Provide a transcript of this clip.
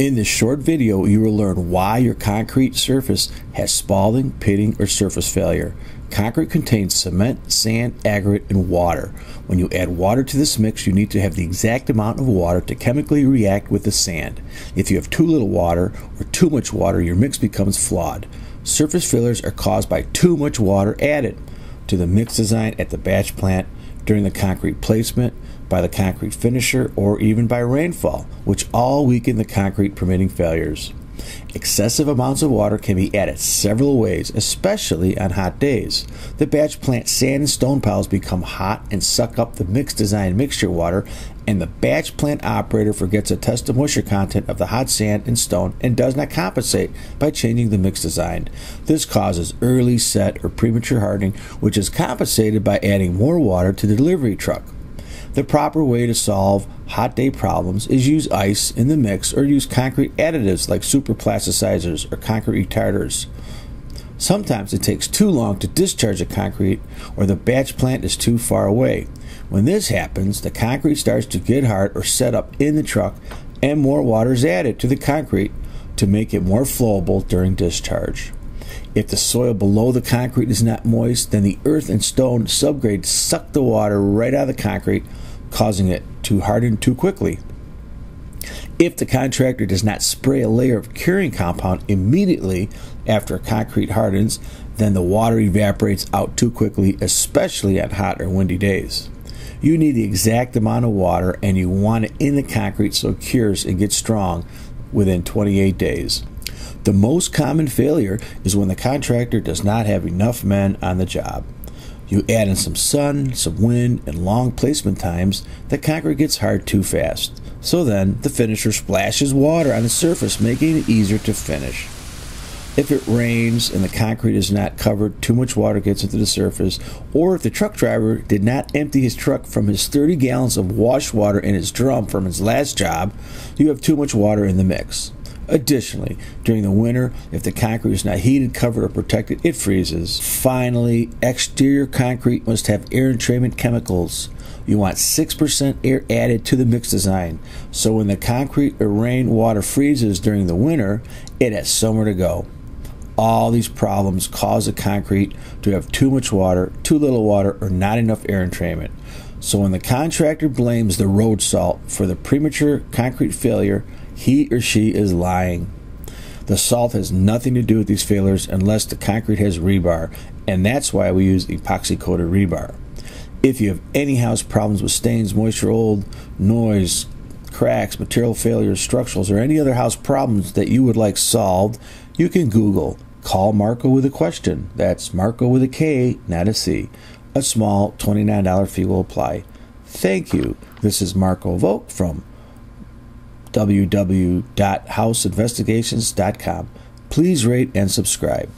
In this short video, you will learn why your concrete surface has spalling, pitting, or surface failure. Concrete contains cement, sand, aggregate, and water. When you add water to this mix, you need to have the exact amount of water to chemically react with the sand. If you have too little water or too much water, your mix becomes flawed. Surface failures are caused by too much water added to the mix design at the batch plant during the concrete placement, by the concrete finisher, or even by rainfall, which all weaken the concrete permitting failures. Excessive amounts of water can be added several ways, especially on hot days. The batch plant sand and stone piles become hot and suck up the mix design mixture water, and the batch plant operator forgets to test the moisture content of the hot sand and stone and does not compensate by changing the mix design. This causes early set or premature hardening, which is compensated by adding more water to the delivery truck. The proper way to solve hot day problems is use ice in the mix or use concrete additives like superplasticizers or concrete retarders. Sometimes it takes too long to discharge the concrete or the batch plant is too far away. When this happens, the concrete starts to get hard or set up in the truck and more water is added to the concrete to make it more flowable during discharge. If the soil below the concrete is not moist, then the earth and stone subgrade suck the water right out of the concrete, causing it to harden too quickly. If the contractor does not spray a layer of curing compound immediately after concrete hardens, then the water evaporates out too quickly, especially on hot or windy days. You need the exact amount of water and you want it in the concrete so it cures and gets strong within 28 days. The most common failure is when the contractor does not have enough men on the job. You add in some sun, some wind, and long placement times, the concrete gets hard too fast. So then, the finisher splashes water on the surface, making it easier to finish. If it rains and the concrete is not covered, too much water gets into the surface, or if the truck driver did not empty his truck from his 30 gallons of wash water in his drum from his last job, you have too much water in the mix. Additionally, during the winter, if the concrete is not heated, covered, or protected, it freezes. Finally, exterior concrete must have air entrainment chemicals. You want 6% air added to the mix design, so when the concrete or rain water freezes during the winter, it has somewhere to go. All these problems cause the concrete to have too much water, too little water, or not enough air entrainment. So when the contractor blames the road salt for the premature concrete failure, he or she is lying. The salt has nothing to do with these failures unless the concrete has rebar, and that's why we use epoxy coated rebar. If you have any house problems with stains, moisture, old, noise, cracks, material failures, structurals, or any other house problems that you would like solved, you can Google Call Marko with a question. That's Marko with a K, not a C. A small $29 fee will apply. Thank you. This is Marko Vovk from www.houseinvestigations.com. Please rate and subscribe.